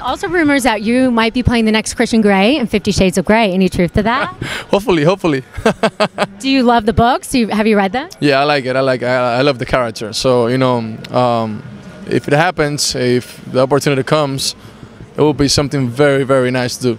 Also rumors that you might be playing the next Christian Grey in Fifty Shades of Grey. Any truth to that? hopefully, hopefully. Do you love the books? You, have you read them? Yeah, I like it. I like. I, I love the character. So you know, um, if it happens, if the opportunity comes, it will be something very, very nice to do.